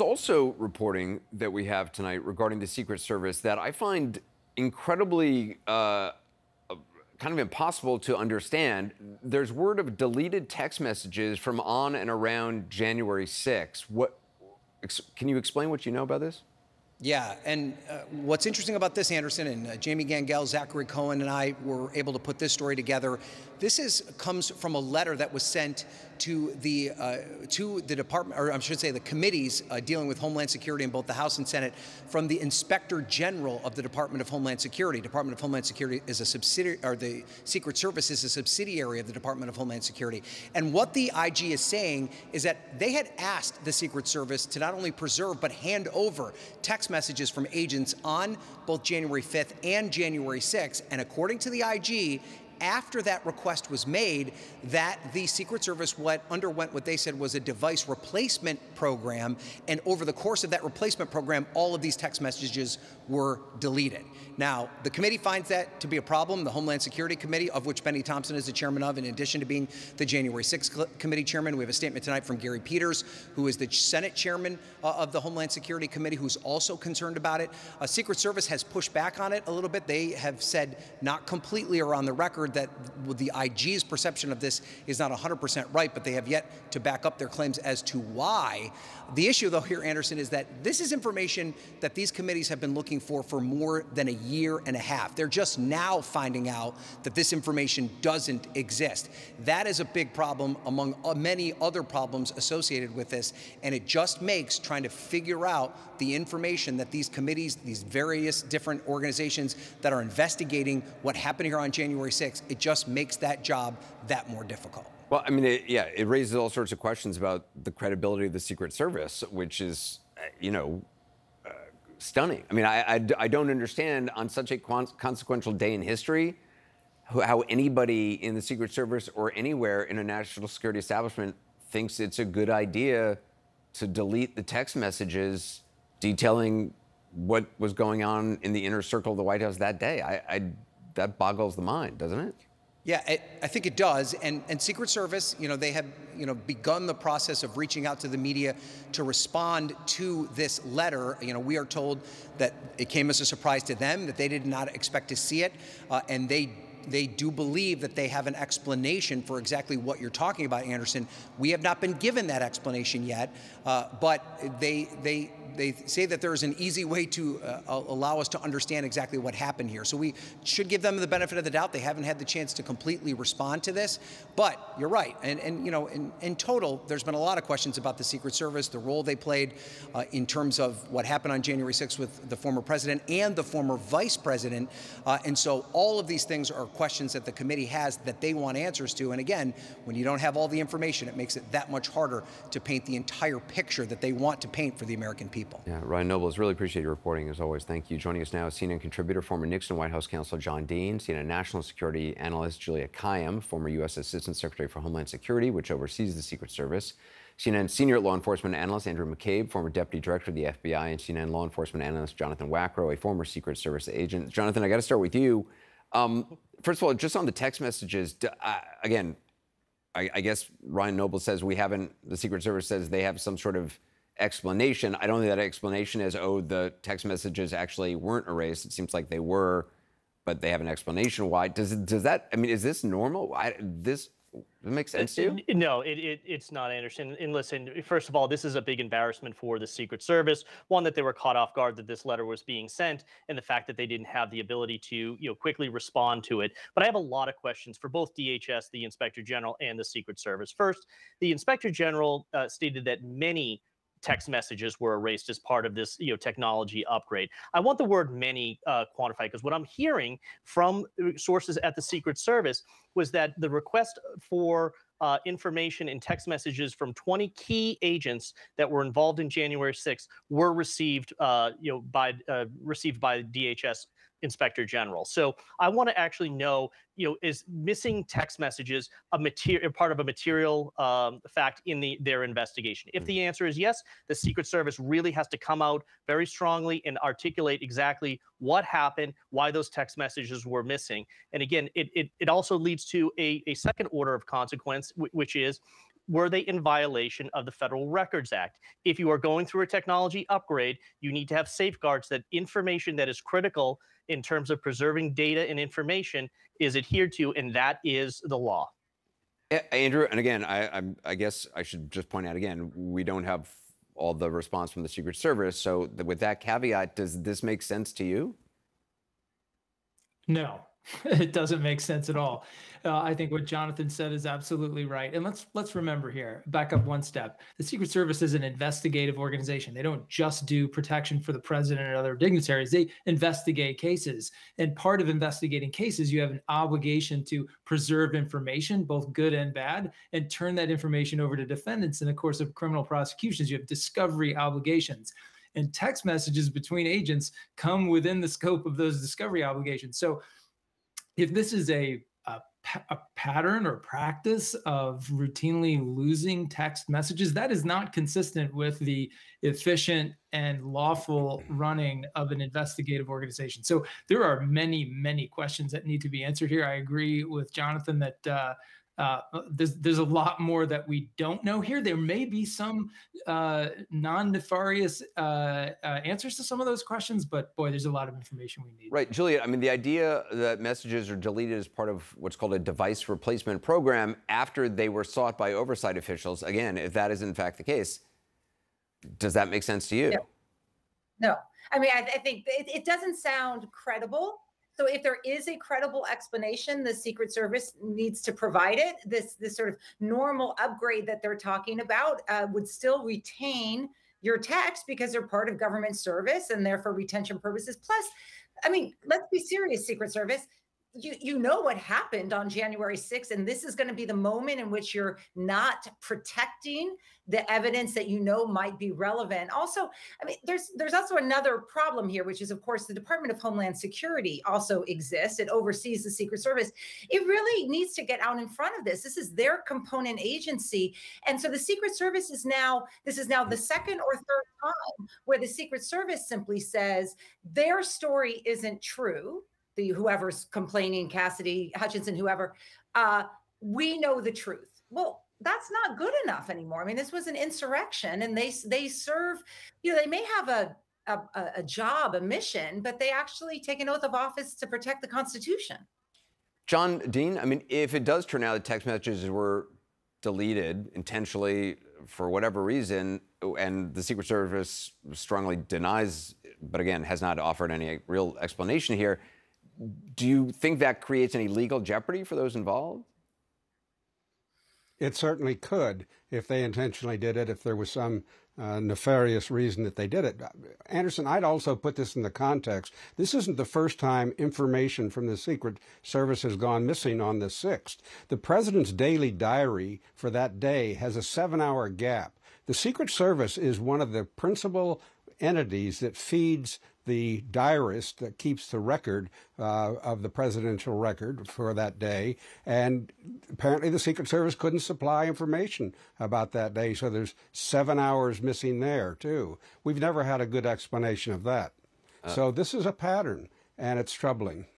also reporting that we have tonight regarding the Secret Service that I find incredibly uh, kind of impossible to understand. There's word of deleted text messages from on and around January 6th. What can you explain what you know about this? Yeah, and uh, what's interesting about this, Anderson, and uh, Jamie Gangel, Zachary Cohen, and I were able to put this story together. This is comes from a letter that was sent to the uh, to the department, or I should say, the committees uh, dealing with Homeland Security in both the House and Senate from the Inspector General of the Department of Homeland Security. Department of Homeland Security is a subsidiary, or the Secret Service is a subsidiary of the Department of Homeland Security. And what the IG is saying is that they had asked the Secret Service to not only preserve but hand over text messages from agents on both January 5th and January 6th. And according to the IG, after that request was made that the Secret Service what underwent what they said was a device replacement program and over the course of that replacement program all of these text messages were deleted. Now, the committee finds that to be a problem. The Homeland Security Committee, of which Bennie Thompson is the chairman of, in addition to being the January 6th committee chairman, we have a statement tonight from Gary Peters, who is the Senate chairman uh, of the Homeland Security Committee, who's also concerned about it. Uh, Secret Service has pushed back on it a little bit. They have said, not completely or on the record, that the IG's perception of this is not 100% right, but they have yet to back up their claims as to why. The issue, though, here, Anderson, is that this is information that these committees have been looking for for more than a year and a half. They're just now finding out that this information doesn't exist. That is a big problem among uh, many other problems associated with this, and it just makes trying to figure out the information that these committees, these various different organizations that are investigating what happened here on January 6th, it just makes that job that more difficult. Well, I mean, it, yeah, it raises all sorts of questions about the credibility of the Secret Service, which is, uh, you know, uh, stunning. I mean, I, I, I, don't understand on such a consequential day in history how anybody in the Secret Service or anywhere in a national security establishment thinks it's a good idea to delete the text messages detailing what was going on in the inner circle of the White House that day. I, I that boggles the mind, doesn't it? Yeah, it, I think it does. And, and Secret Service, you know, they have, you know, begun the process of reaching out to the media to respond to this letter. You know, we are told that it came as a surprise to them that they did not expect to see it, uh, and they they do believe that they have an explanation for exactly what you're talking about, Anderson. We have not been given that explanation yet, uh, but they they they say that there is an easy way to uh, allow us to understand exactly what happened here. So we should give them the benefit of the doubt. They haven't had the chance to completely respond to this. But you're right. And, and you know, in, in total, there's been a lot of questions about the Secret Service, the role they played uh, in terms of what happened on January 6th with the former president and the former vice president. Uh, and so all of these things are questions that the committee has that they want answers to. And again, when you don't have all the information, it makes it that much harder to paint the entire picture that they want to paint for the American people. Yeah, Ryan Nobles, really appreciate your reporting as always. Thank you. Joining us now is CNN contributor, former Nixon White House counsel John Dean, CNN national security analyst Juliette Kayyem, former U.S. Assistant Secretary for Homeland Security, which oversees the Secret Service. CNN senior law enforcement analyst Andrew McCabe, former deputy director of the FBI, and CNN law enforcement analyst Jonathan Wackrow, a former Secret Service agent. Jonathan, I got to start with you. Um, first of all, just on the text messages, uh, again, I, I, guess Ryan Noble says we haven't, the Secret Service says they have some sort of explanation. I don't think that explanation is, oh, the text messages actually weren't erased. It seems like they were, but they have an explanation why. Does it does that? I mean, is this normal? I, this does it make sense to you? No, it, it, it's not, Anderson. And listen, first of all, this is a big embarrassment for the Secret Service. One, that they were caught off guard that this letter was being sent, and the fact that they didn't have the ability to you know quickly respond to it. But I have a lot of questions for both DHS, the Inspector General, and the Secret Service. First, the Inspector General uh, stated that many text messages were erased as part of this you know technology upgrade. I want the word many uh, quantified because what I'm hearing from uh, sources at the Secret Service was that the request for uh, information in text messages from 20 key agents that were involved in January 6th were received, uh, you know, by uh, received by DHS inspector general. So I want to actually know, you know, is missing text messages a material part of a material um, fact in the their investigation? If the answer is yes, the Secret Service really has to come out very strongly and articulate exactly what happened, why those text messages were missing. And again, it it, it also leads to a, a second order of consequence, which is were they in violation of the Federal Records Act? If you are going through a technology upgrade, you need to have safeguards that information that is critical in terms of preserving data and information is adhered to, and that is the law. Andrew, and again, I, I, I guess I should just point out again, we don't have all the response from the Secret Service. So, with that caveat, does this make sense to you? No, it doesn't make sense at all. Uh, I think what Jonathan said is absolutely right. And let's let's remember here, back up one step. The Secret Service is an investigative organization. They don't just do protection for the president and other dignitaries. They investigate cases. And part of investigating cases, you have an obligation to preserve information, both good and bad, and turn that information over to defendants in the course of criminal prosecutions. You have discovery obligations and text messages between agents come within the scope of those discovery obligations. So if this is a, a, a, pattern or practice of routinely losing text messages, that is not consistent with the efficient and lawful running of an investigative organization. So there are many, many questions that need to be answered here. I agree with Jonathan that. Uh, uh, there's there's a lot more that we don't know here. There may be some uh, non-nefarious uh, uh, answers to some of those questions, but boy, there's a lot of information we need. Right, Juliette. I mean, the idea that messages are deleted as part of what's called a device replacement program after they were sought by oversight officials. Again, if that is in fact the case, does that make sense to you? No. no. I mean, I, I think it, it doesn't sound credible so if there is a credible explanation, the Secret Service needs to provide it. This this sort of normal upgrade that they're talking about uh, would still retain your text because they're part of government service and therefore retention purposes. Plus, I mean, let's be serious, Secret Service you you know what happened on January 6th and this is going to be the moment in which you're not protecting the evidence that you know might be relevant. Also, I mean there's there's also another problem here which is of course the Department of Homeland Security also exists. It oversees the Secret Service. It really needs to get out in front of this. This is their component agency. And so the Secret Service is now this is now the second or third time where the Secret Service simply says their story isn't true the whoever's complaining, Cassidy, Hutchinson, whoever, uh, we know the truth. Well, that's not good enough anymore. I mean, this was an insurrection, and they they serve. You know, they may have a a, a job, a mission, but they actually take an oath of office to protect the Constitution. John Dean, I mean, if it does turn out that text messages were deleted intentionally for whatever reason, and the Secret Service strongly denies, but again, has not offered any real explanation here do you think that creates any legal jeopardy for those involved? It certainly could if they intentionally did it, if there was some uh, nefarious reason that they did it. Anderson, I'd also put this in the context. This isn't the first time information from the Secret Service has gone missing on the 6th. The president's daily diary for that day has a seven hour gap. The Secret Service is one of the principal entities that feeds the diarist that keeps the record uh, of the presidential record for that day. And apparently the Secret Service couldn't supply information about that day, so there's seven hours missing there, too. We've never had a good explanation of that. Uh, so this is a pattern, and it's troubling.